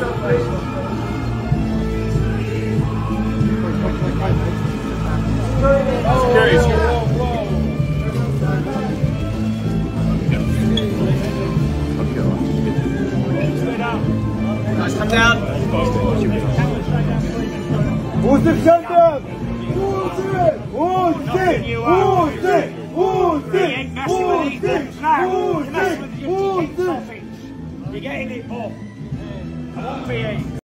Come down. Who's the center? Who's it? Who's it? Who's it? Who's it? Who's it? Who's it? Who's it? You're getting it off. Behave.